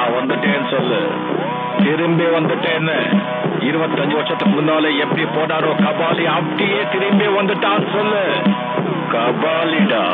நான் வந்துட்டேன்னு சொல்லு. திரும்பி வந்துட்டேன்னு இருபத்தஞ்சு வருஷத்துக்கு முன்னாலே எப்படி போனாரோ கபாலி அப்படியே திரும்பி வந்துட்டான்னு சொல்லு. கபாலிடா.